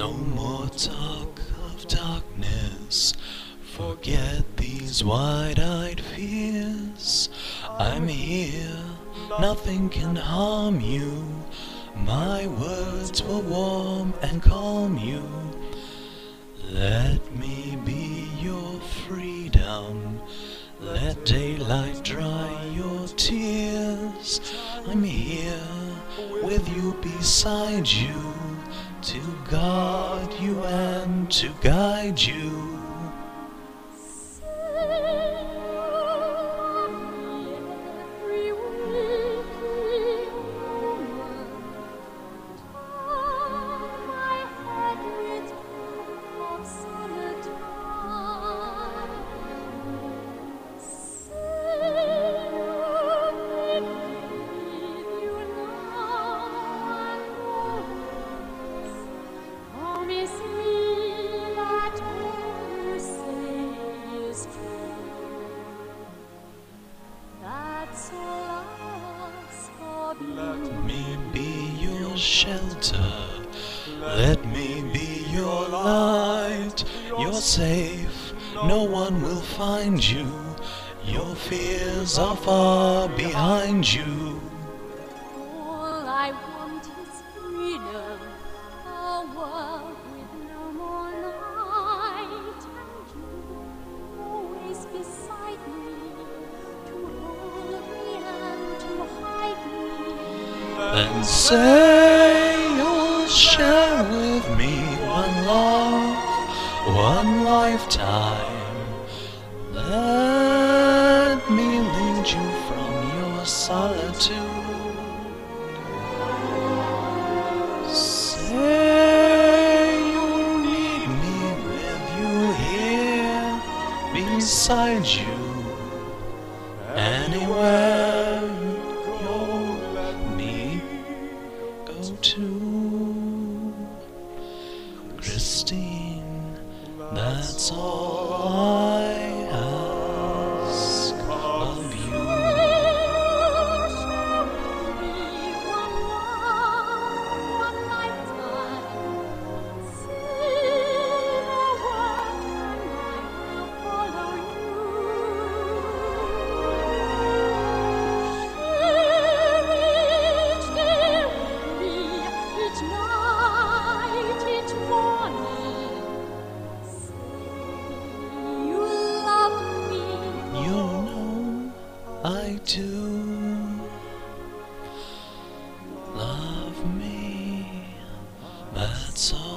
No more talk of darkness. Forget these wide-eyed fears. I'm here, nothing can harm you. My words will warm and calm you. Let me be your freedom. Let daylight dry your tears. I'm here with you beside you to guard you and to guide you. Shelter. Let me be your light. You're safe, no one will find you. Your fears are far behind you. All I want is freedom, a world with no more night, and you always beside me to hold me and to hide me. Then say share with me one love, one lifetime. Let me lead you from your solitude. Say you need me with you here beside you. Anywhere that's all do. Love me, that's all